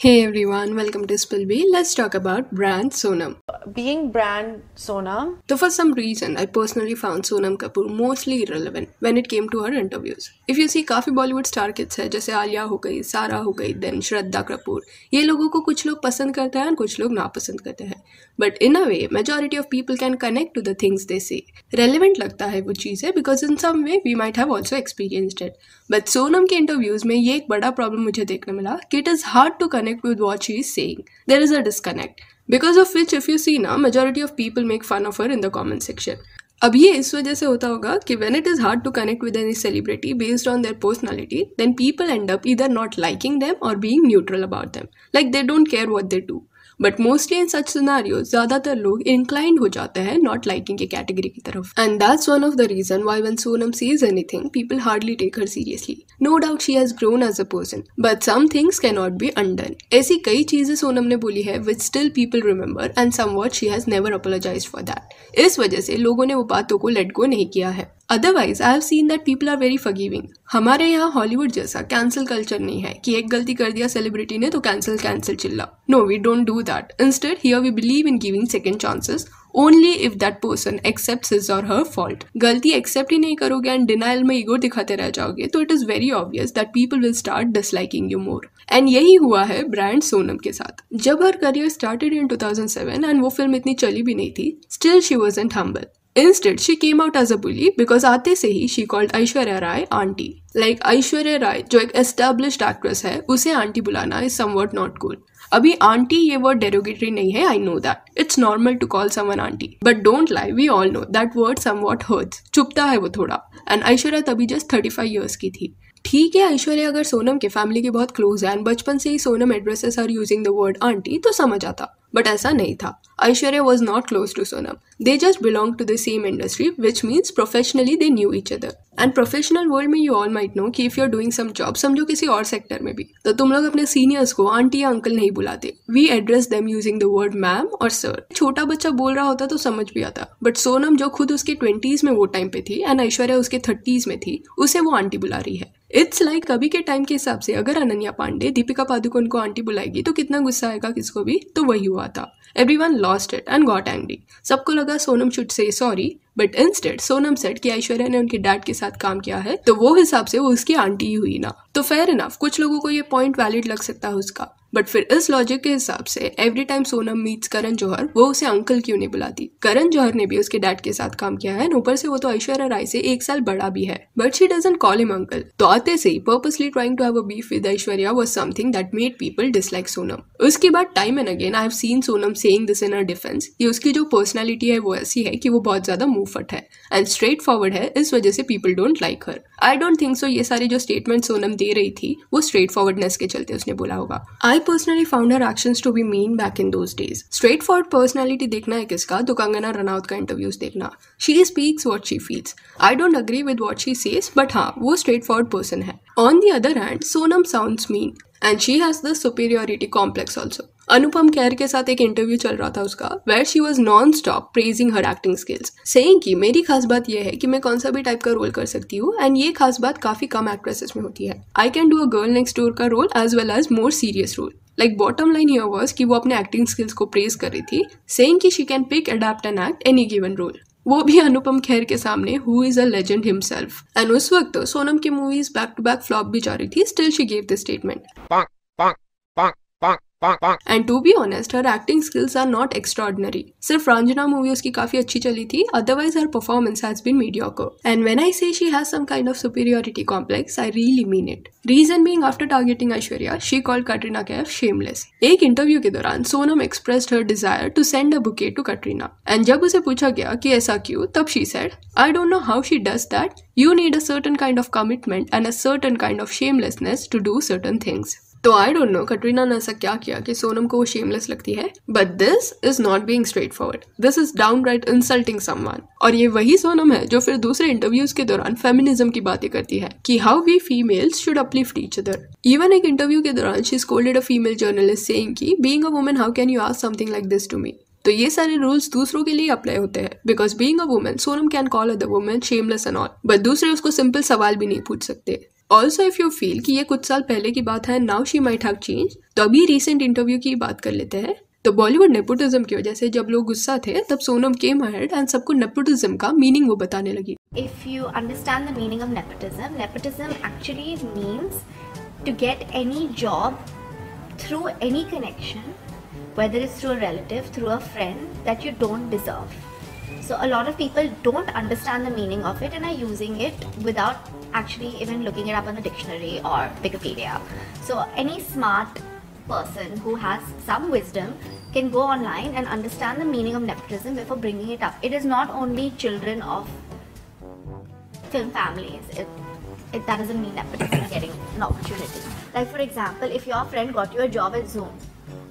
Hey everyone, welcome to Spillbee. Let's talk about brand Sonam. Being brand Sonam, So for some reason, I personally found Sonam Kapoor mostly irrelevant when it came to her interviews. If you see काफ़ी Bollywood star kids है जैसे आलिया हो गई सारा हो गई then Shraddha Kapoor ये लोगों को कुछ लोग पसंद करते हैं और कुछ लोग नापसंद करते हैं but in a way majority of people can connect to the things they say relevant लगता है वो चीज़ें because in some way we might have also experienced it but Sonam के इंटरव्यूज़ में ये एक बड़ा प्रॉब्लम मुझे देखने मिला कि it is hard to connect with what she is saying there is a disconnect because of which if you see ना majority of people make fun of her in the comment section अब ये इस वजह से होता होगा कि when it is hard to connect with any celebrity based on their personality then people end up इधर नॉट लाइकिंग देम और being neutral about them like they don't care what they do but mostly in such scenario ज़्यादातर लोग inclined हो जाते हैं not liking के category की तरफ़. And that's one of the reason why when Sonam says anything people hardly take her seriously no doubt she has grown as a person but some things can not be undone ऐसी कई चीज़ें सोनम ने बोली है which still people remember and somewhat she has never apologise for that इस वजह से लोगों ने वो बातों को लेट गो नहीं किया है. Otherwise I have seen that people are very forgiving हमारे यहाँ हॉलीवुड जैसा कैंसिल कल्चर नहीं है कि एक गलती कर दिया सेलिब्रिटी ने तो कैंसिल कैंसिल चिल्ला। No we don't do that instead here we believe in giving second chances only if that person accept his और हर फॉल्ट गलती एक्सेप्ट ही नहीं करोगे एंड डिनाइल में ईगो दिखाते रह जाओगे तो it is very obvious that people will start disliking you more and यही हुआ है ब्रांड सोनम के साथ। जब her career started in 2007 and वो फ़िल्म इतनी चली भी नहीं थी still she was ant humble Instead, she came out as a bully because आते से ही she called Aishwarya Rai aunty like Aishwarya Rai जो एक एस्टेब्लिश्ड एक्ट्रेस है उसे आंटी बुलाना इज़ समवट नॉट कूल अभी आंटी ये वर्ड डेरोगेटरी नहीं है I know that it's normal to call someone aunty but don't lie we all know that word somewhat hurts चुपता है वो थोड़ा. एंड ऐश्वर्या तभी जस्ट थर्टी फाइव ईयर्स की थी. ठीक है ऐश्वर्या अगर सोनम के फैमिली के बहुत क्लोज है एंड बचपन से ही Sonam addresses are using the word aunty तो समझ आता. बट ऐसा नहीं था। Aishwarya was not close to Sonam they just belong to the same industry which means professionally they knew each other and professional world में you all might know कि if you are doing some job समझो किसी और sector में भी तो तुम लोग अपने सीनियर्स को आंटी या अंकल नहीं बुलाते। We address them using the word ma'am और सर छोटा बच्चा बोल रहा होता तो समझ भी आता। बट सोनम जो खुद उसके ट्वेंटीज में वो टाइम पे थी एंड ऐश्वर्या उसके थर्टीज में थी, उसे वो आंटी बुला रही है। इट्स लाइक like, अभी के टाइम के हिसाब से अगर अनन्या पांडे दीपिका पादुकोण को आंटी बुलाएगी तो कितना गुस्सा आएगा किसको भी? तो वही हुआ था। Everyone lost it and got angry सबको लगा Sonam should say sorry but instead Sonam said कि ऐश्वर्या ने उनके डैड के साथ काम किया है तो वो हिसाब से वो उसकी आंटी ही हुई ना। तो फेयर इनफ कुछ लोगों को ये पॉइंट वैलिड लग सकता है उसका। बट फिर इस लॉजिक के हिसाब से every time Sonam meets Karan Johar, वो उसे अंकल क्यों नहीं बुलाती? करण जौहर ने भी उसके डैड के साथ काम किया है ऊपर से वो तो ऐश्वर्या राय से एक साल बड़ा भी है। But she doesn't call him uncle तो आते से ही purposely trying to have a beef with Aishwarya was something that made people dislike Sonam. उसके बाद time and again I have seen Sonam saying this in a defence कि उसकी जो personality है वो ऐसी है कि वो बहुत ज़्यादा मूव फट है एंड स्ट्रेट फॉरवर्ड है, इस वजह से people don't like her I don't think so ये सारी जो स्टेटमेंट सोनम दे रही थी, वो स्ट्रेट फॉरवर्डनेस के चलते उसने बोला होगा. I personally found her actions to be mean back in those days straightforward personality देखना है किसका? तो कंगना रनौत का इंटरव्यूज़ देखना. She speaks what she feels I don't agree with what she says but हाँ वो स्ट्रेट फॉरवर्ड पर्सन है. On the other hand Sonam sounds mean and she has the superiority complex also Anupam Kher के साथ एक interview चल रहा था उसका where she was non stop praising her acting skills saying कि, मेरी खास बात यह है कि मैं कौन सा भी टाइप का रोल कर सकती हूँ एंड ये खास बात काफ़ी कम एक्ट्रेसेस में होती है। I can do a girl next door का role as well as more serious role like bottom line year was कि वो अपने एक्टिंग स्किल्स को प्रेज कर रही थी सेइंग कि she can pick adapt and act any given role वो भी अनुपम खेर के सामने who is a legend himself and उस वक्त सोनम की movies back to back flop भी जा रही थी still she gave the statement and to be honest her acting skills are not extraordinary सिर्फ़ रंजना मूवी उसकी काफ़ी अच्छी चली थी otherwise her performance has been mediocre and when I say she has some kind of superiority complex I really mean it reason being after targeting Aishwarya she called Katrina Kaif shameless एक interview के दौरान Sonam expressed her desire to send a bouquet to Katrina and जब उसे पूछा गया कि ऐसा क्यों तब she said I don't know how she does that you need a certain kind of commitment and a certain kind of shamelessness to do certain things तो I don't know Katrina ने ऐसा क्या किया कि सोनम को वो शेमलेस लगती है? But this is not being straight forward this is down right insulting someone और ये वही सोनम है जो फिर दूसरे इंटरव्यूज़ के दौरान फेमिनिज्म की बातें करती है कि how we females should uplift each other even एक इंटरव्यू के दौरान she scolded a female journalist saying कि being a woman how can you ask something like this to me तो ये सारे रूल्स दूसरों के लिए अप्लाई होते हैं because being a woman Sonam can call a the woman shameless and all but दूसरे उसको सिंपल सवाल भी नहीं पूछ सकते। ऑल्सो इफ़ यू फील की ये कुछ साल पहले की बात है now she might have change तो अभी रिसेंट इंटरव्यू की बात कर लेते हैं। तो बॉलीवुड नेपोटिज्म की वजह से जब लोग गुस्सा थे, तब सोनम के हेड एंड सबको नेपोटिज्म का मीनिंग वो बताने लगी। If you understand the meaning of nepotism nepotism actually means to get any job through any connection whether is through a relative, through a friend, that you don't deserve. So, a lot of people don't understand the meaning of it and are using it without actually even looking it up on the dictionary or Wikipedia. So any smart person who has some wisdom can go online and understand the meaning of nepotism before bringing it up. It is not only children of film families. It, it, that doesn't mean nepotism getting an opportunity. Like for example, if your friend got you a job at Zoom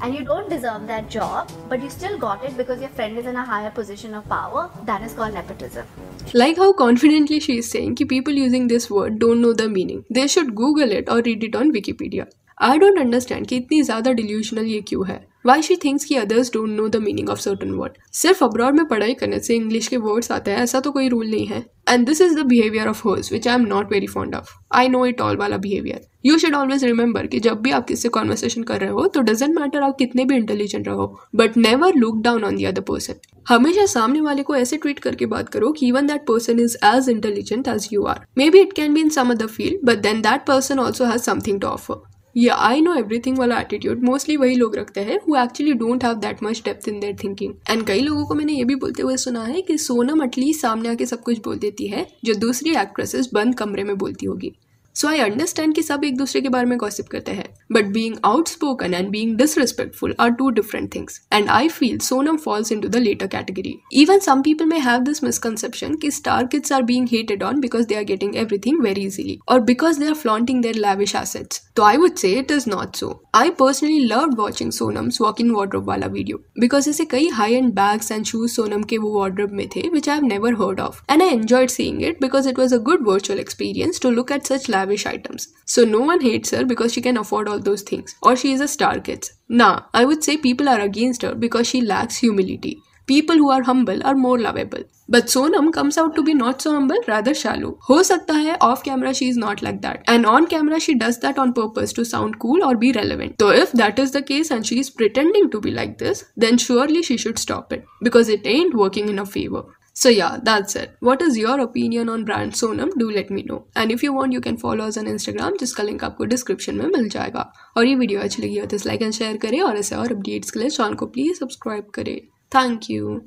and you don't deserve that job, but you still got it because your friend is in a higher position of power, that is called nepotism. Like how confidently she is saying कि people using this word don't know the meaning. They should Google it or read it on Wikipedia. I don't understand कि इतनी ज़्यादा delusional ये क्यों है? Why she thinks की others don't know the meaning of certain word सिर्फ़ abroad में पढ़ाई करने से इंग्लिश के वर्ड्स आते हैं, ऐसा तो कोई रूल नहीं है। And this is the behaviour of hers which I am not very fond of I know it all वाला behaviour you should always remember कि जब भी आप किससे कॉन्वर्सेशन कर रहे हो तो डजेंट मैटर आप कितने भी इंटेलिजेंट रहो but never look down on the other person हमेशा सामने वाले को ऐसे ट्रीट करके बात करो कि even that person is as intelligent as you are may be it can be in some other field but then that person also has something to offer ये आई नो एवरी थिंग वाला attitude mostly वही लोग रखते हैं who actually don't have that much depth in their thinking and कई लोगों को मैंने ये भी बोलते हुए सुना है कि सोनम अटलीस्ट सामने आके सब कुछ बोल देती है, जो दूसरी एक्ट्रेसेस बंद कमरे में बोलती होगी। सो आई अंडरस्टैंड कि सब एक दूसरे के बारे में गॉसिप करते हैं. But being outspoken and being disrespectful are two different things and I feel Sonam falls into the latter category even some people may have this misconception कि star kids are being hated on because they are getting everything very easily और because they are flaunting their lavish assets तो I would say it is not so I personally love watching Sonam's walk in wardrobe वाला video because ऐसे कई high end bags and shoes Sonam के वो wardrobe में थे which I have never heard of and I enjoyed seeing it because it was a good virtual experience to look at such lavish items. So no one hates her because she can afford all those things, or she is a star kid. Nah, I would say people are against her because she lacks humility. People who are humble are more lovable. But Sonam comes out to be not so humble, rather shallow. Ho sakta hai off camera she is not like that. And on camera she does that on purpose to sound cool or be relevant. So if that is the case and she is pretending to be like this, then surely she should stop it. Because it ain't working in her favor. So yeah, that's it. What is your opinion on brand Sonam? Do let me know. And if you want, you can follow us on Instagram जिसका link आपको description में मिल जाएगा और ये video अच्छी लगी हो तो लाइक एंड शेयर करें और ऐसे और अपडेट्स के लिए चैनल को प्लीज़ सब्सक्राइब करें थैंक यू